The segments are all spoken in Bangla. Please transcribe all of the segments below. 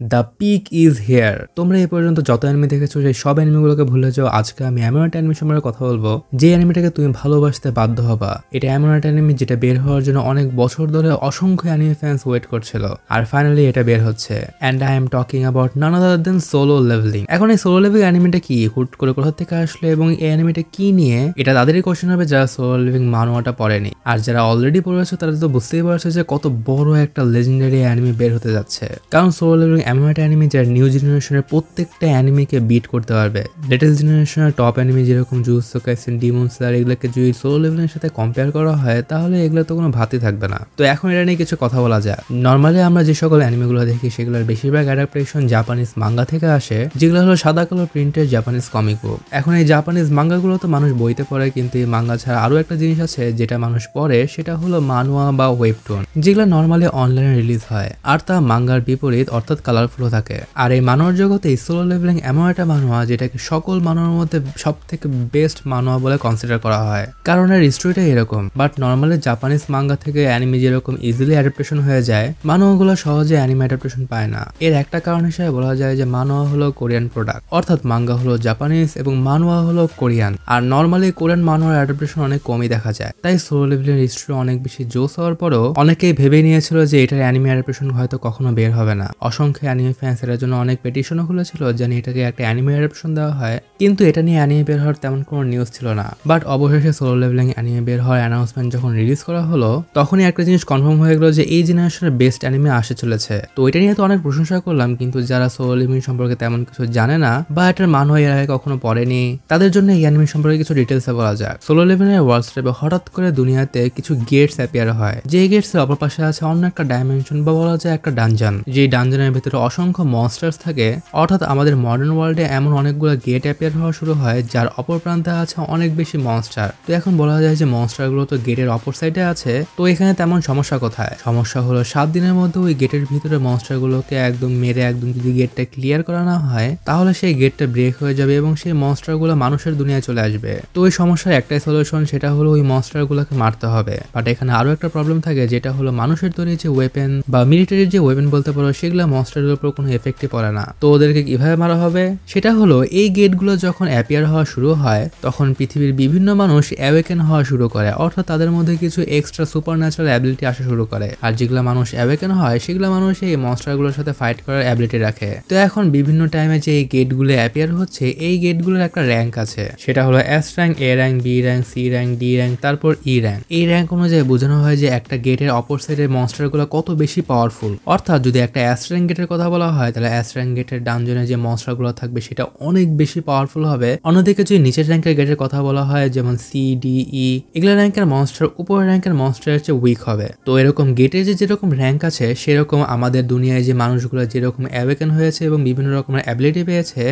দ্য পিক ইজ হেয়ার তোমরা এই পর্যন্ত যত অ্যানিমে দেখেছ, সেই সব অ্যানিমেগুলোকে ভুলে যাও। আজকে আমি এমন একটা অ্যানিমে সম্পর্কে কথা বলব, যে অ্যানিমেটাকে তুমি ভালোবাসতে বাধ্য হবা। এটা এমন একটা অ্যানিমে যেটা বের হওয়ার জন্য অনেক বছর ধরে অসংখ্য অ্যানিমে ফ্যান্স ওয়েট করছিল। আর ফাইনালি এটা বের হচ্ছে। And I am talking about none other than solo levelling এখন এই সোলো লেভেলিং অ্যানিমেটা কি? হুট করে কোথা থেকে আসলো এবং এই অ্যানিমেটা কি নিয়ে? এটা তাদেরই কোশ্চেন হবে, যারা সোলো লিভিং মানুয়াটা পড়েনি। আর যারা অলরেডি পড়েছে, তারা তো বুঝতেই পারছে যে কত বড় একটা লেজেন্ডারি অ্যানিমে বের হতে যাচ্ছে। কারণ সোলো লেভেলিং এমন একটা অ্যানিমে যারা নিউ জেনারেশনের প্রত্যেকটা অ্যানিমেকে বিট করতে পারবে। লেটেস্ট জেনারেশনের টপ অ্যানিমি যেরকম জুস কাইসেন ডিমন স্লার এগুলোকে যদি সোলো লেভেলের সাথে কম্পেয়ার করা হয়, তাহলে এগুলো তো কোনো ভাতই থাকবে না। তো এখন এটা নিয়ে কিছু কথা বলা যায় নর্মালি আমরা যে সকল অ্যানিমেগুলো দেখি, সেগুলোর বেশিরভাগ অ্যাডাপ্টেশন জাপানিজ মাঙ্গা থেকে আসে, যেগুলো হলো সাদা কালো প্রিন্টের জাপানিজ কমিক বুক এখন এই জাপানিজ মাঙ্গাগুলো তো মানুষ বইতে পড়ে, কিন্তু এই মাঙ্গা ছাড়া আরও একটা জিনিস আছে যেটা মানুষ পড়ে, সেটা হলো মানুয়া বা ওয়েবটুন যেগুলো নর্মালি অনলাইনে রিলিজ হয়। আর তা মাঙ্গার বিপরীত, অর্থাৎ কালারফুল থাকে। আর এই মানোয়ার জগতে সোলো লেভেলিং এমন একটা মানুয়া যেটাকে সকল মানুয়ার মধ্যে সব থেকে বেস্ট মানুয়া বলে কনসিডার করা হয়। কারণ এর স্টোরিটা এরকম। বাট নর্মালি জাপানিজ মাঙ্গা থেকে অ্যানিমে যেরকম ইজিলি অ্যাডাপ্টেশন হয়ে যায় মানুয়াগুলো সহজে অ্যানিমে অ্যাডাপ্টেশন পায় না। এর একটা কারণ হিসেবে বলা যায় যে মানুয়া হলো কোরিয়ান প্রোডাক্ট অর্থাৎ মাঙ্গা হলো জাপানিজ এবং মানুয়া হলো কোরিয়ান আর নর্মালি কোরিয়ান মানুয়ার অ্যাডাপ্টেশন অনেক কমই দেখা যায়। তাই সোলো লেভেলের স্টোরি অনেক বেশি জোস হওয়ার পরও অনেকেই ভেবে নিয়েছিল যে এটার অ্যানিমে অ্যাডাপ্টেশন হয়তো কখনো বের হবে না। অসংখ্য অ্যানিমে ফ্যান্স এর জন্য অনেক পেটিশনও খুলেছিল যেন এটাকে একটা অ্যানিমে অ্যাডাপ্টেশন দেওয়া হয়। কিন্তু এটা নিয়ে অ্যানিমে বের হওয়ার তেমন কোনো নিউজ ছিল না। বাট অবশেষে সোলো লেভেলিং অ্যানিমে বের হওয়ার অ্যানাউন্সমেন্ট যখন রিলিজ করা হলো, তখনই একটা জিনিস কনফার্ম হয়ে গেলো যে এই জেনারেশনের বেস্ট অ্যানিমে আসে চলেছে। তো এটা নিয়ে তো অনেক প্রশংসা করলাম, কিন্তু যারা সোলো লেভেলিং সম্পর্কে তেমন কিছু জানে না, বা এটার মান হয়ে আগে কখনো পড়েনি, তাদের জন্য এই অ্যানিমে সম্পর্কে কিছু ডিটেলসে বলা যায় সোলো লেভেলের ওয়ার্ল্ড স্টেপে হঠাৎ করে দুনিয়াতে কিছু গেটস অ্যাপিয়ার হয়। যে গেটস এর অপর পাশে আছে অন্য একটা ডাইমেনশন বা বলা যায় একটা ডানজান যে ডানজানের ভেতরে অসংখ্য মনস্টার্স থাকে, অর্থাৎ আমাদের মডার্ন ওয়ার্ল্ডে এমন অনেকগুলো গেট অ্যাপিয়ার হওয়া শুরু হয়, যার অপর প্রান্তে আছে অনেক বেশি মনস্টার তো এখন বলা যায় যে মনস্টারগুলো তো গেটের অপর সাইডে আছে, তো এখানে তেমন সমস্যা কোথায়? সমস্যা হলো সাত দিনের মধ্যে ওই গেটের ভিতরে মনস্টারগুলোকে একদম মেরে, একদম যদি গেটটা ক্লিয়ার করা না হয়, তাহলে সেই গেটটা ব্রেক হয়ে যাবে এবং সেই মনস্টারগুলো মানুষের দুনিয়ায় চলে আসবে। তো ওই সমস্যার একটাই সলিউশন সেটা হলো ওই মনস্টারগুলোকে মারতে হবে। বাট এখানে আরও একটা প্রবলেম থাকে, যেটা হলো মানুষের তৈরি যে ওয়েপেন বা মিলিটারির যে ওয়েপেন বলতে পারো, সেগুলো মনস্টারের উপর কোনো এফেক্টই পড়ে না। তো ওদেরকে কীভাবে মারা হবে? সেটা হলো, এই গেটগুলো যখন অ্যাপিয়ার হওয়া শুরু হয়, তখন পৃথিবীর বিভিন্ন মানুষ অ্যাওয়েকেন হওয়া শুরু করে। অর্থাৎ তাদের মধ্যে কিছু এক্সট্রা সুপার ন্যাচারাল অ্যাবিলিটি আসা শুরু করে। আর যেগুলো মানুষ অ্যাওয়েকেন হয়, সেগুলো মানুষ এই মনস্টারগুলোর সাথে ফাইট করার অ্যাবিলিটি রাখে। তো এখন বিভিন্ন টাইমে যে এই গেটগুলো অ্যাপিয়ার হচ্ছে, এই গেটগুলোর একটা র্যাঙ্ক আছে। সেটা হলো S rank A rank B rank C rank D rank তারপর ই র্যাঙ্ক এই র্যাঙ্ক অনুযায়ী বোঝানো হয় যে একটা গেটের অপর সাইডের মনস্টারগুলো কত বেশি পাওয়ারফুল অর্থাৎ যদি একটা অ্যাস গেটের কথা বলা হয়, তাহলে অ্যাস র্যাঙ্ক গেটের ডানজনে যে মনস্টারগুলো থাকবে সেটা অনেক বেশি পাওয়ারফুল হবে। অন্যদিকে যদি নিচের র্যাঙ্কের গেটের কথা বলা হয়, যেমন সি ডি ই এগুলো র্যাঙ্কের মনস্টার উপর র্যাঙ্কের মনস্টারের চেয়ে উইক হবে। তো এরকম গেটের যে যেরকম র্যাঙ্ক আছে, সেরকম আমাদের দুনিয়ায় যে মানুষগুলো যেরকম অ্যাওয়েকেন হয়েছে এবং বিভিন্ন রকমের অ্যাবিলিটি পেয়েছে,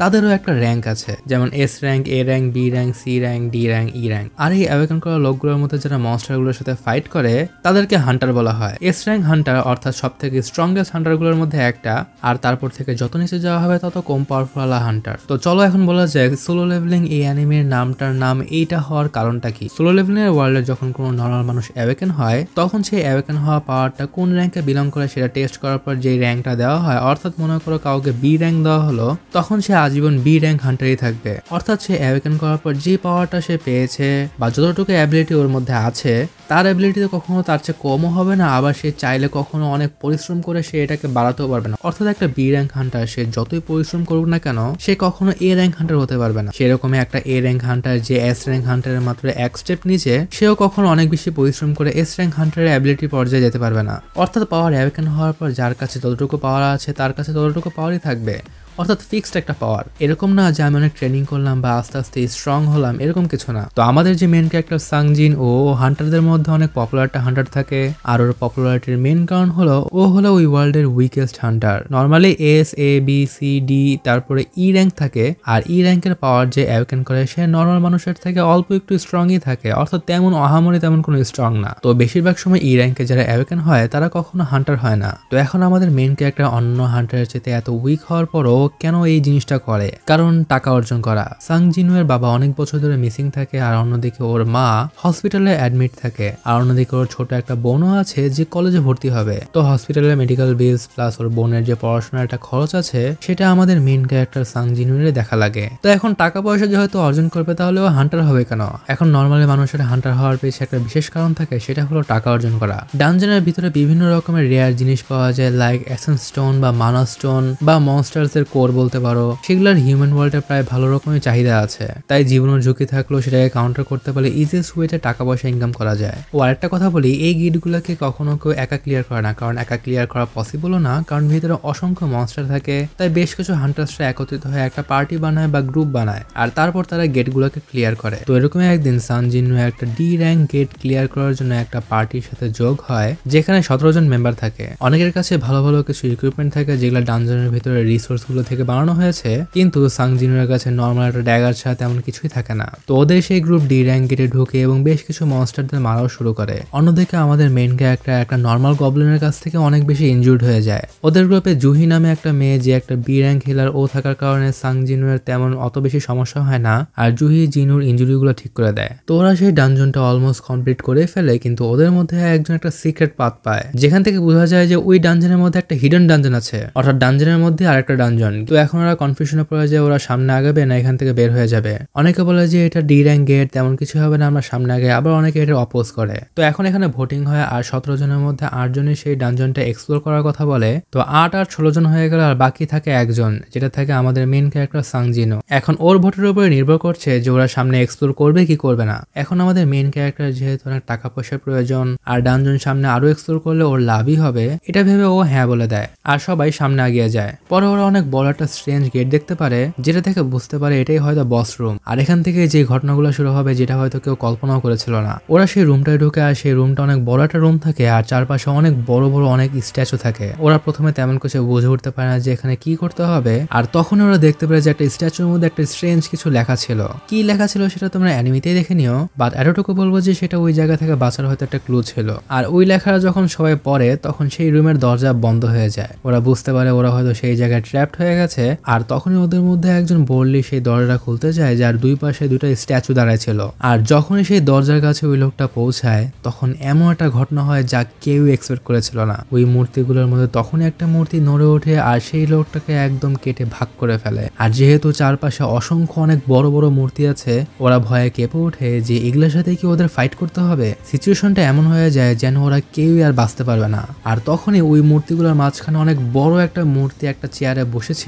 তাদেরও একটা র্যাঙ্ক আছে। যেমন S rank A rank B rank C rank D rank E rank আর এই অ্যাওয়েকেন করা লোকগুলোর মধ্যে যারা মনস্টারগুলোর সাথে ফাইট করে, তাদেরকে হান্টার বলা হয়। এস র্যাঙ্ক হান্টার অর্থাৎ সব থেকে স্ট্রংগেস্ট হান্টারগুলোর মধ্যে একটা, আর তারপর থেকে যত নিচে যাওয়া হবে তত কম পাওয়ারফুল হান্টার। তো চলো এখন বলা যায় সোলো লেভেলিং এই অ্যানিমের নামটার নাম এইটা হওয়ার কারণটা কি? সোলো লেভেলিং এর ওয়ার্ল্ডে যখন কোনো নর্মাল মানুষ অ্যাওয়েকেন হয়, তখন সেই অ্যাওয়েকেন হওয়া পাওয়ারটা কোন র্যাঙ্কে বিলং করে সেটা টেস্ট করার পর যে র্যাঙ্কটা দেওয়া হয়, অর্থাৎ মনে করো কাউকে বি র্যাঙ্ক দেওয়া হলো, তখন সে আজীবন বি র্যাঙ্ক হান্টারই থাকবে। অর্থাৎ সে অ্যাওয়েকেন করার পর যে পাওয়ারটা সে পেয়েছে বা যতটুকু অ্যাবিলিটি ওর মধ্যে আছে, তার অ্যাবিলিটি কখনো তার চেয়ে কমও হবে না, আবার সে চাইলে কখনো অনেক পরিশ্রম করে সে এটাকে বাড়াতেও পারবে। না। অর্থাৎ একটা বি র্যাঙ্ক হান্টার সে যতই পরিশ্রম করুক না কেন, সে কখনো এ র্যাঙ্ক হান্টার হতে পারবে না। সেরকমই একটা এ র্যাঙ্ক হান্টার যে এস র্যাঙ্ক হান্টারের মাত্র এক স্টেপ নিচে, সেও কখনো অনেক বেশি পরিশ্রম করে এস র্যাঙ্ক হান্টারের অ্যাবিলিটি পর্যায়ে যেতে পারবে না। অর্থাৎ পাওয়ার অ্যাওয়েকেন হওয়ার পর, যার কাছে যতটুকু পাওয়ার আছে, তার কাছে ততটুকু পাওয়ারই থাকবে। অর্থাৎ ফিক্সড একটা পাওয়ার এরকম না যে আমি অনেক ট্রেনিং করলাম বা আস্তে আস্তে স্ট্রং হলাম, এরকম কিছু না। তো আমাদের যে মেন ক্যারেক্টার সাংজিন ও হান্টারদের মধ্যে অনেক পপুলার একটা হান্টার থাকে। আর ওর পপুলারিটির মেন কারণ হলো, ও হলো ওই ওয়ার্ল্ডের weakest hunter normally S A B C D তারপরে ই র্যাঙ্ক থাকে। আর ই র্যাঙ্কের পাওয়ার যে অ্যাওয়েকেন করে, সে নর্মাল মানুষের থেকে অল্প একটু স্ট্রংই থাকে। অর্থাৎ তেমন অহামরি তেমন কোনো স্ট্রং না। তো বেশিরভাগ সময় ই র্যাঙ্কে যারা অ্যাওয়েকেন হয়, তারা কখনো হান্টার হয় না। তো এখন আমাদের মেন ক্যারেক্টার অন্য হান্টারের চেয়ে এত উইক হওয়ার পরও কেন এই জিনিসটা করে? কারণ টাকা অর্জন করা। সাং জিনুয়ের বাবা অনেক বছর ধরে মিসিং থাকে, আর অন্যদিকে ওর মা হসপিটালে অ্যাডমিট থাকে। আর অন্যদিকে ওর ছোট একটা বোনও আছে যে কলেজে ভর্তি হবে। তো হসপিটালে মেডিকেল বিলস প্লাস ওর বোনের যে পড়াশোনার একটা খরচ আছে, সেটা আমাদের মেন ক্যারেক্টার সাং জিনুয়ের দেখা লাগে। তো এখন টাকা পয়সা যেহেতু অর্জন করবে, তাহলে ও হান্টার হবে কেন? এখন নর্মালি মানুষের হান্টার হওয়ার পেছনে একটা বিশেষ কারণ থাকে, সেটা হলো টাকা অর্জন করা। ডানজনের ভিতরে বিভিন্ন রকমের রেয়ার জিনিস পাওয়া যায় লাইক অ্যাসেন স্টোন বা মানা স্টোন বা মনস্টার্স এর কোর বলতে পারো, সেগুলোর হিউম্যান ওয়ার্ল্ডে প্রায় ভালো রকমের চাহিদা আছে। তাই জীবনের ঝুঁকি থাকলেও সেটাকে কাউন্টার করতে পারলে ইজিয়েস্ট ওয়েতে টাকা পয়সা ইনকাম করা যায়। ও, আরেকটা কথা বলি, এই গিটগুলোকে কখনো কেউ একা ক্লিয়ার করে না, কারণ একা ক্লিয়ার করা পসিবলও না, কারণ ভিতরে অসংখ্য মনস্টার থাকে। তাই বেশ কিছু হান্টার্সরা একত্রিত হয়ে একটা পার্টি বানায় বা গ্রুপ বানায়, আর তারপর তারা গেটগুলোকে ক্লিয়ার করে। তো এরকমই একদিন সানজিনু একটা ডি র্যাঙ্ক গেট ক্লিয়ার করার জন্য একটা পার্টির সাথে যোগ হয়, যেখানে সতেরো জন মেম্বার থাকে। অনেকের কাছে ভালো ভালো কিছু ইকুইপমেন্ট থাকে, যেগুলো ডানজনের ভিতরে রিসোর্সগুলো থেকে বানানো হয়েছে, কিন্তু সাংজিনুরের কাছে নর্মাল একটা ড্যাগার ছাড়া তেমন কিছুই থাকে না। তো ওদের সেই গ্রুপ ডি র্যাঙ্ক গেটে ঢুকে এবং বেশ কিছু মনস্টারদের মারাও শুরু করে। অন্যদিকে আমাদের মেন ক্যারেক্টার একটা নর্মাল গবলিনের কাছ থেকে অনেক বেশি ইনজুর্ড হয়ে যায়। ওদের গ্রুপে জুহি নামে একটা মেয়ে যে একটা বি র্যাঙ্ক হিলার ও থাকার কারণে সাংজিনুয়ের তেমন অত বেশি সমস্যা হয় না, আর জুহি জিনুর ইঞ্জুরিগুলো ঠিক করে দেয়। তো ওরা সেই ডানজনটা অলমোস্ট কমপ্লিট করে ফেলে, কিন্তু ওদের মধ্যে একজন একটা সিক্রেট পাথ পায়। যেখান থেকে বোঝা যায় যে ওই ডানজনের মধ্যে একটা হিডেন ডানজন আছে, অর্থাৎ ডানজনের মধ্যে আরেকটা ডানজন তো এখন ওরা কনফিউশনে পড়ে যায় ওরা সামনে আগাবে না এখান থেকে বের হয়ে যাবে। অনেকে বলে যে এটা ডি র্যাঙ্ক গেট তেমন কিছু হবে না, আমরা সামনে আগে। আবার অনেকে এটা অপোজ করে। তো এখন এখানে ভোটিং হয় আর সতেরো জনের মধ্যে আট জনই সেই ডানজনটা এক্সপ্লোর করার কথা বলে। তো আট আর ষোলো জন হয়ে গেল আর বাকি থাকে একজন, যেটা থাকে আমাদের মেন ক্যারেক্টার সাংজিনো এখন ওর ভোটের উপরে নির্ভর করছে যে ওরা সামনে এক্সপ্লোর করবে কি করবে না। এখন আমাদের মেন ক্যারেক্টার যেহেতু অনেক টাকা পয়সার প্রয়োজন, আর ডানজন সামনে আরও এক্সপ্লোর করলে ওর লাভই হবে, এটা ভেবে ও হ্যাঁ বলে দেয়, আর সবাই সামনে আগিয়ে যায়। পরে ওরা অনেক বড় একটা স্ট্রেঞ্জ গেট দেখতে পারে, যেটা থেকে বুঝতে পারে এটাই হয়তো বস রুম আর এখান থেকে যে ঘটনাগুলো শুরু হবে, যেটা হয়তো কেউ কল্পনাও করেছিল না। ওরা সেই রুমটায় ঢুকে আর সেই রুমটা অনেক বড় একটা রুম থাকে, আর চারপাশে অনেক বড় বড় অনেক স্ট্যাচু থাকে। ওরা প্রথমে তেমন কিছু বুঝে উঠতে পারে না যে এখানে কি করতে হবে, আর তখন ওরা দেখতে পারে যে একটা স্ট্যাচুর মধ্যে একটা স্ট্রেঞ্জ কিছু লেখা ছিল। কি লেখা ছিল সেটা তোমরা অ্যানিমিতেই দেখে নিও বাট এতটুকু বলব যে সেটা ওই জায়গা থেকে বাঁচার হয়তো একটা ক্লু ছিল। আর ওই লেখাটা যখন সবাই পড়ে, তখন সেই রুমের দরজা বন্ধ হয়ে যায়। ওরা বুঝতে পারে ওরা হয়তো সেই জায়গায় ট্র্যাপড হয়ে গেছে। আর তখনই ওদের মধ্যে একজন বললি সেই দরজাটা খুলতে যায়, যার দুই পাশে দুটো স্ট্যাচু দাঁড়ায় ছিল। আর যখনই সেই দরজার কাছে ওই লোকটা পৌঁছায়, তখন এমন একটা ঘটনা হয় যা কেউ এক্সপেক্ট করেছিল না। ওই মূর্তিগুলোর মধ্যে তখনই একটা মূর্তি নড়ে ওঠে আর সেই লোকটাকে একদম কেটে ভাগ করে ফেলে। আর যেহেতু চারপাশে অসংখ্য অনেক বড় বড় মূর্তি আছে, ওরা ভয়ে কেঁপে ওঠে যে এগুলোর সাথে কি ওদের ফাইট করতে হবে? সিচুয়েশনটা এমন হয়ে যায় যেন ওরা কেউই আর বাঁচতে পারবে না। আর তখনই ওই মূর্তিগুলোর মাঝখানে অনেক বড় একটা মূর্তি একটা চেয়ারে বসেছিল।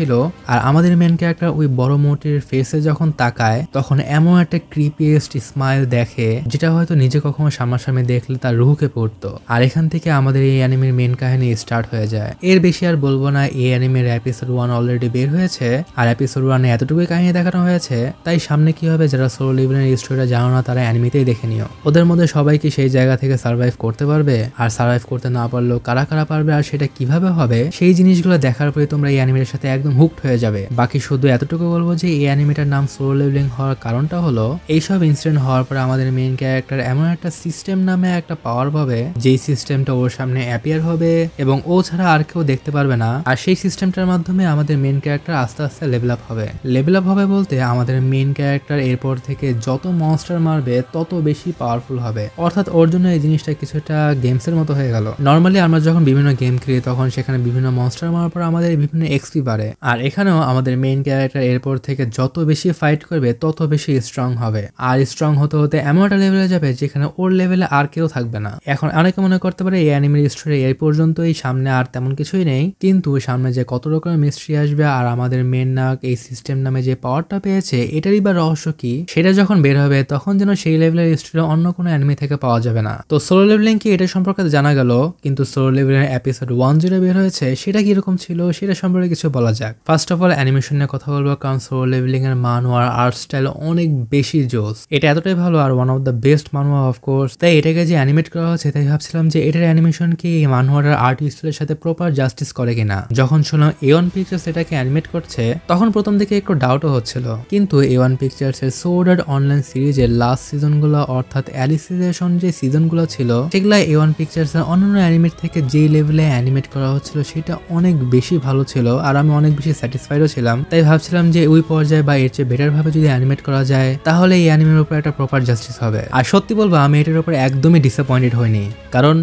আর আমাদের মেন ক্যারেক্টার ওই বড় মূর্তির ফেসে যখন তাকায়, তখন এমন একটা ক্রিপিয়েস্ট স্মাইল দেখে, যেটা হয়তো নিজে কখনো সামনাসামনি দেখলে তার রুহুকে পড়তো। আর এখান থেকে আমাদের এই অ্যানিমের মেন কাহিনী স্টার্ট হয়ে যায়। এর বেশি আর বলব না, এই অ্যানিমের এপিসোড ওয়ান অলরেডি বের হয়েছে, আর এপিসোড ওয়ানে এতটুকুই কাহিনী দেখানো হয়েছে, তাই সামনে কি হবে যারা সোলো লিভেনের স্টোরিটা জানো না, তারা অ্যানিমেতেই দেখে নিও। ওদের মধ্যে সবাই কি সেই জায়গা থেকে সার্ভাইভ করতে পারবে, আর সার্ভাইভ করতে না পারলেও কারা কারা পারবে, আর সেটা কীভাবে হবে, সেই জিনিসগুলো দেখার পরে তোমরা এই অ্যানিমের সাথে একদম হুকড হয়ে যাবে। বাকি শুধু এতটুকু বলব যে, এই অ্যানিমেটার নাম সোলো লেভেলিং হওয়ার কারণটা হলো, এইসব ইনসিডেন্ট হওয়ার পরে আমাদের মেইন ক্যারেক্টার এমন একটা সিস্টেম নামে একটা পাওয়ার পাবে, যেই সিস্টেমটা ওর সামনে অ্যাপিয়ার হবে এবং ও ছাড়া আর কেউ দেখতে পারবে না। আর সেই সিস্টেমটার মাধ্যমে আমাদের মেন ক্যারেক্টার আস্তে আস্তে লেভেল আপ হবে। লেভেল আপ হবে বলতে আমাদের মেন ক্যারেক্টার এরপর থেকে যত মনস্টার মারবে, তত বেশি পাওয়ারফুল হবে। অর্থাৎ ওর জন্য এই জিনিসটা কিছুটা গেমসের মতো হয়ে গেল। নর্মালি আমরা যখন বিভিন্ন গেম খেলি, তখন সেখানে বিভিন্ন মনস্টার মারার পর আমাদের বিভিন্ন এক্সপি বাড়ে। আর এখানেও আমাদের মেইন ক্যারেক্টার এরপর থেকে যত বেশি ফাইট করবে, তত বেশি স্ট্রং হবে। আর স্ট্রং হতে হতে এমন একটা লেভেলে যাবে যেখানে ওর লেভেলে আর কেউ থাকবে না। এখন অনেকে মনে করতে পারে এই অ্যানিমের স্টোরি এই পর্যন্তই, সামনে আর তেমন কিছুই নেই। কিন্তু সামনে যে কত রকমের মিস্ট্রি আসবে আর আমাদের মেন নাক এই সিস্টেম নামে যে পাওয়ারটা পেয়েছে, এটারই বা রহস্য কি? সেটা যখন বের হবে, তখন যেন সেই লেভেলের স্টোরি অন্য কোনো অ্যানিমে থেকে পাওয়া যাবে না। তো সোলো লেভেলিং কি এটা সম্পর্কে জানা গেল? কিন্তু সোলো লেভেলের এপিসোড ওয়ান জিরো বের হয়েছে, সেটা কীরকম ছিল? সেটা সম্পর্কে কিছু বলা যাক। ফার্স্ট অফ অল অ্যানিমেশন নিয়ে কথা বলব, কারণ সোলো লেভেলিং এর মানুয়া আর আর্ট স্টাইল অনেক বেশি জোস। এটা এতটাই ভালো আর one of the best manhwa of course তাই এটাকে যে অ্যানিমেট করা হচ্ছে, তাই ভাবছিলাম যে এটার অ্যানিমেশন কি এই মানুয়ার আর্ট স্টাইলের সাথে প্রপার জাস্টিস করে কিনা? যখন শুনলাম এ ওয়ান পিকচার্স এটাকে অ্যানিমেট করছে, তখন প্রথম দিকে একটু ডাউটও হচ্ছিল। কিন্তু এ ওয়ান পিকচার্স এর সোর্ড অনলাইন সিরিজের লাস্ট সিজনগুলো অর্থাৎ অ্যালিসিজেশন যে সিজনগুলো ছিল, সেগুলো এ ওয়ান পিকচার্স এর অন্যান্য অ্যানিমেট থেকে যে লেভেলে অ্যানিমেট করা হচ্ছিল, সেটা অনেক বেশি ভালো ছিল। আর আমি অনেক অনেক বেশি স্যাটিসফাইডও ছিলাম। তাই ভাবছিলাম যে ওই পর্যায়ে বা এর চেয়ে বেটার ভাবে যদি অ্যানিমেট করা যায়, তাহলে এই অ্যানিমের উপর একটা প্রপার জাস্টিস হবে। আর সত্যি বলব, আমি এটার উপর একদমই ডিসঅ্যাপয়েন্টেড হইনি। কারণ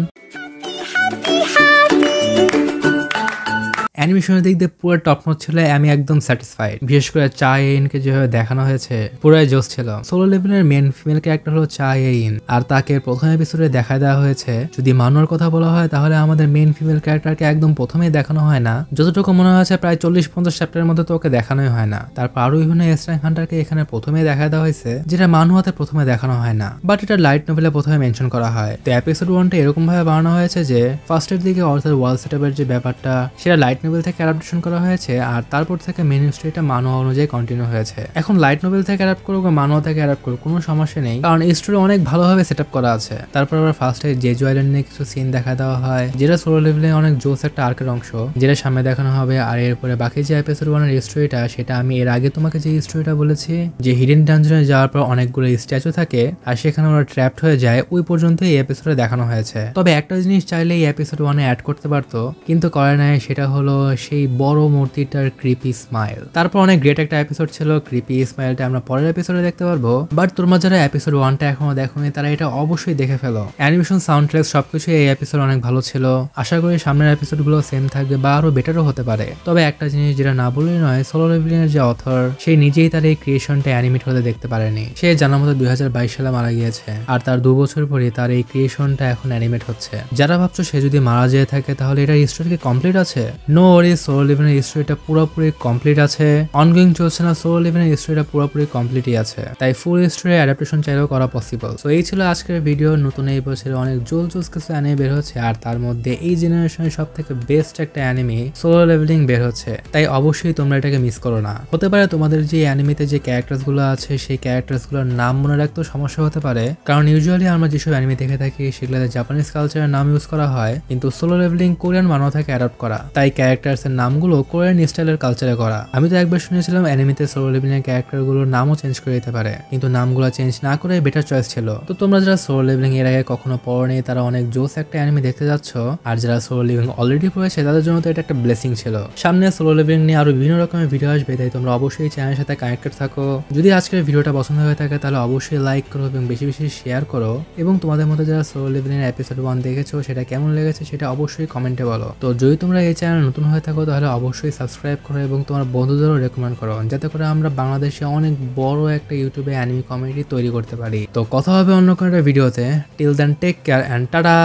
অ্যানিমেশনের দিক দিয়ে পুরো টপ নোট ছিল, আমি একদম স্যাটিসফাইড বিশেষ করে চা ইনকে যেভাবে দেখানো হয়েছে, পুরাই জোস ছিল। সোলো লেভেলের মেন ফিমেল ক্যারেক্টার হলো চা ইন আর তাকে প্রথম এপিসোডে দেখা দেওয়া হয়েছে, যদি মানুয়ার কথা বলা হয়, তাহলে আমাদের মেন ফিমেল ক্যারেক্টারকে একদম প্রথমেই দেখানো হয় না। যতটুকু মনে হয়েছে, প্রায় চল্লিশ পঞ্চাশ চ্যাপ্টারের মধ্যে তো ওকে দেখানোই হয় না। তারপর আরও বিভিন্ন এসরাং হান্টারকে এখানে প্রথমে দেখা দেওয়া হয়েছে, যেটা মানুয়াতে প্রথমে দেখানো হয় না। বাট এটা লাইট নোভেলে প্রথমে মেনশন করা হয়। তো এপিসোড ওয়ানটা এরকম ভাবে বানানো হয়েছে যে ফার্স্টের দিকে অর্থাৎ ওয়াল সেটআপের যে ব্যাপারটা, সেটা লাইট নোভেল থেকে অ্যাডাপ্টেশন করা হয়েছে আর তারপর থেকে মেন স্টোরিটা মানুয়া অনুযায়ী কন্টিনিউ হয়েছে। এখন লাইট নোভেল থেকে অ্যাডাপ্ট করুক বা মানুয়া থেকে অ্যাডাপ্ট করুক, কোনো সমস্যা নেই। কারণ স্টোরি অনেক ভালোভাবে সেট আপ করা আছে। তারপর আবার ফার্স্টে জেজু আইল্যান্ড নিয়ে কিছু সিন দেখা দেওয়া হয়, যেটা সোলো লেভেলে অনেক জোস একটা আর্কের অংশ, যেটা সামনে দেখানো হবে। আর এরপরে বাকি যে এপিসোড ওয়ানের স্টোরিটা সেটা আমি এর আগে তোমাকে যে স্টোরিটা বলেছি, যে হিডেন ডাঞ্জনে যাওয়ার পর অনেকগুলো স্ট্যাচু থাকে, আর সেখানে ওরা ট্র্যাপড হয়ে যায়, ওই পর্যন্ত এই এপিসোডে দেখানো হয়েছে। তবে একটা জিনিস চাইলে এই এপিসোড ওয়ানে অ্যাড করতে পারতো, কিন্তু করে নাই, সেটা হলো সেই বড় মূর্তিটার ক্রিপি স্মাইল তারপর অনেক গ্রেট একটা এপিসোড ছিল ক্রিপি স্মাইলটা আমরা পরের এপিসোডে দেখতে পারব। বাট তোমরা যারা এপিসোড ওয়ানটা এখনও দেখোনি, তারা এটা অবশ্যই দেখে ফেলো। অ্যানিমেশন সাউন্ড ট্র্যাক সবকিছু এই এপিসোড অনেক ভালো ছিল। আশা করি সামনের এপিসোডগুলো সেম থাকবে বা আরও বেটারও হতে পারে। তবে একটা জিনিস যেটা না বললেই নয় সোলো লেভেলিনের যে অথর সে নিজেই তার এই ক্রিয়েশনটা অ্যানিমেট হতে দেখতে পারেনি। সে জানার মতো দুই হাজার বাইশ সালে মারা গিয়েছে। আর তার দু বছর পরে তার এই ক্রিয়েশনটা এখন অ্যানিমেট হচ্ছে। যারা ভাবছ সে যদি মারা যেয়ে থাকে, তাহলে এটা স্টোরি কমপ্লিট আছে? নো ওরি সোলো লেভেনের স্টোরিটা পুরোপুরি কমপ্লিট আছে। অনগোয়িং চলছে না সোলো লেভেনের স্টোরিটা পুরোপুরি কমপ্লিটই আছে। তাই ফুল স্টোরি অ্যাডাপ্টেশন চাইলেও করা পসিবল তো এই ছিল আজকের ভিডিও নতুন এই বছরে অনেক জোল জোস কিছু অ্যানিমে বের হচ্ছে, আর তার মধ্যে এই জেনারেশনের সব থেকে বেস্ট একটা অ্যানিমে সোলো লেভেলিং বের হচ্ছে। তাই অবশ্যই তোমরা এটাকে মিস করো না। হতে পারে তোমাদের যে অ্যানিমেতে যে ক্যারেক্টার্সগুলো আছে, সেই ক্যারেক্টার্সগুলোর নাম মনে রাখতেও সমস্যা হতে পারে। কারণ ইউজুয়ালি আমরা যেসব অ্যানিমে দেখে থাকি, সেগুলোতে জাপানিজ কালচারের নাম ইউজ করা হয়, কিন্তু সোলো লেভেলিং কোরিয়ান মানব থেকে অ্যাডাপ্ট করা। তাই ক্যারেক্টার্স এর নামগুলো কোরিয়ান স্টাইলের কালচারে করা। আমি তো একবার শুনেছিলাম অ্যানিমেতে সোলো লেভেলিং ক্যারেক্টারগুলোর নামও চেঞ্জ করে দিতে পারে, কিন্তু নামগুলো চেঞ্জ না করে বেটার চয়েস ছিল। তো তোমরা যারা সোলো লেভেলিং এর আগে কখনো পড়নি, তারা অনেক জোস একটা অ্যানিমে দেখতে যাচ্ছ, আর যারা সোলো লেভেলিং অলরেডি পড়েছে, তাদের জন্য তো এটা একটা ব্লেসিং ছিল। সামনে সোলো লেভেলিং নিয়ে আরও বিভিন্ন রকমের ভিডিও আসবে, তাই তোমরা অবশ্যই চ্যানেলের সাথে কানেক্টেড থাকো। যদি আজকের ভিডিওটা পছন্দ হয়ে থাকে, তাহলে অবশ্যই লাইক করো এবং বেশি বেশি শেয়ার করো। এবং তোমাদের মধ্যে যারা সোলো লেভেলিং এপিসোড ওয়ান দেখেছ, সেটা কেমন লেগেছে, সেটা অবশ্যই কমেন্টে বলো। তো যদি তোমরা এই চ্যানেল নতুন হয়ে থাকো, তাহলে অবশ্যই সাবস্ক্রাইব করো এবং তোমার বন্ধুদেরও রেকমেন্ড করো। যাতে করে আমরা বাংলাদেশে অনেক বড় একটা ইউটিউবে অ্যানিমি কমেডি তৈরি করতে পারি। তো কথা হবে অন্য কোনো একটা ভিডিওতে till then take care and tata